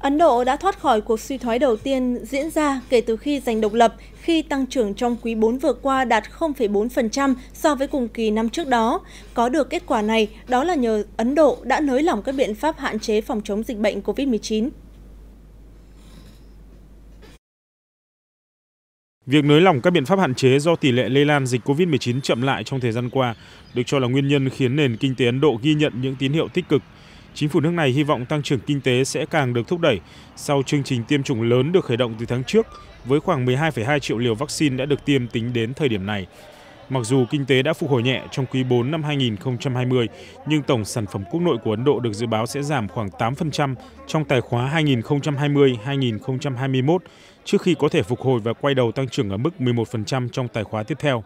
Ấn Độ đã thoát khỏi cuộc suy thoái đầu tiên diễn ra kể từ khi giành độc lập, khi tăng trưởng trong quý 4 vừa qua đạt 0,4% so với cùng kỳ năm trước đó. Có được kết quả này, đó là nhờ Ấn Độ đã nới lỏng các biện pháp hạn chế phòng chống dịch bệnh COVID-19. Việc nới lỏng các biện pháp hạn chế do tỷ lệ lây lan dịch COVID-19 chậm lại trong thời gian qua được cho là nguyên nhân khiến nền kinh tế Ấn Độ ghi nhận những tín hiệu tích cực – Chính phủ nước này hy vọng tăng trưởng kinh tế sẽ càng được thúc đẩy sau chương trình tiêm chủng lớn được khởi động từ tháng trước với khoảng 12,2 triệu liều vaccine đã được tiêm tính đến thời điểm này. Mặc dù kinh tế đã phục hồi nhẹ trong quý 4 năm 2020, nhưng tổng sản phẩm quốc nội của Ấn Độ được dự báo sẽ giảm khoảng 8% trong tài khóa 2020-2021 trước khi có thể phục hồi và quay đầu tăng trưởng ở mức 11% trong tài khóa tiếp theo.